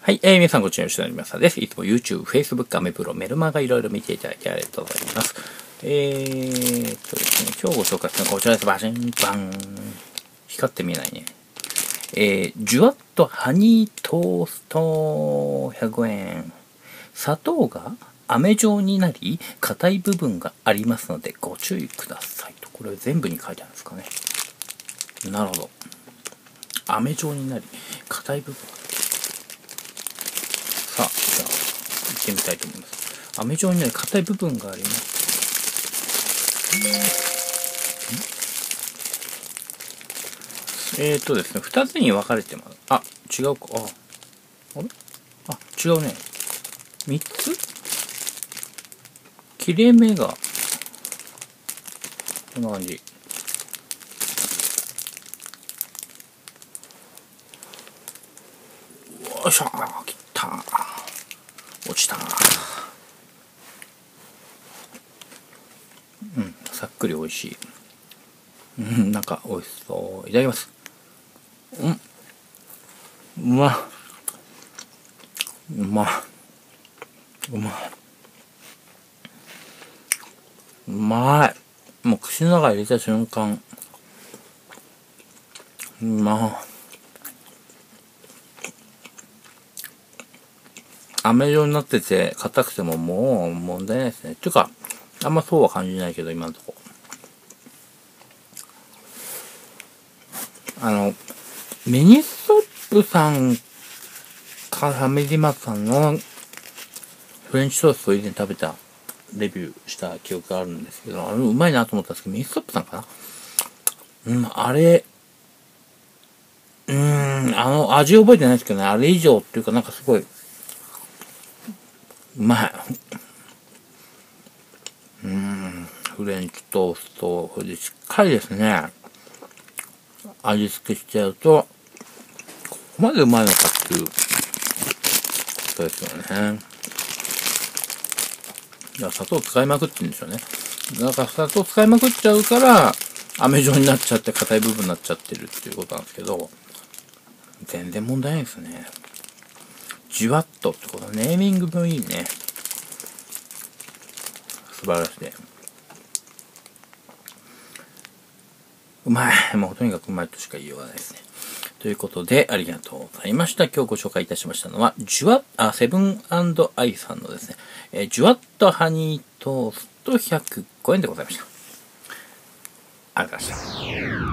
はい、えー、皆さんこんにちは、吉田の皆さです。いつも YouTube、Facebook、アメプロ、メルマガいろいろ見ていただきありがとうございます。えーとですね、今日ご紹介するのはこちらです。バシンバン。光って見えないね。えー、ジュワッとハニートースト100円。砂糖が飴状になり、硬い部分がありますのでご注意くださいと。これ全部に書いてあるんですかね。なるほど。飴状になり、硬い部分さあ、じゃあ、行ってみたいと思います。飴状になり硬い部分があります。えっ、ー、とですね、二つに分かれてます。あ、違うか。あ、あれ？あ、違うね。三つ？切れ目が、こんな感じ。よいしょ切った。落ちた。うんさっくり美味しい。うんなんか美味しそう。いただきます。うん。うま。うま。うま。うまい。もう口の中入れた瞬間。うま飴状になってて硬くてももう問題ないですね。ていうかあんまそうは感じないけど今のとこ。あのミニストップさんかファミリーマートさんのフレンチトーストを以前食べた。レビューした記憶があるんですけど、あれうまいなと思ったんですけど、ミニストップさんかな？うん、あれ、うーん、あの、味覚えてないですけどね、あれ以上っていうかなんかすごい、うまい。うん、フレンチトースト、これでしっかりですね。味付けしちゃうと、ここまでうまいのかっていうことですよね。砂糖使いまくってんでしょうね。だから砂糖使いまくっちゃうから、飴状になっちゃって硬い部分になっちゃってるっていうことなんですけど、全然問題ないですね。じわっとってこと、ネーミングもいいね。素晴らしい。うまい。もうとにかくうまいとしか言いようがないですね。ということで、ありがとうございました。今日ご紹介いたしましたのは、ジュワッ、あ、セブンアイさんのですね、えー、ジュワッとハニートースト105円でございました。ありがとうございました。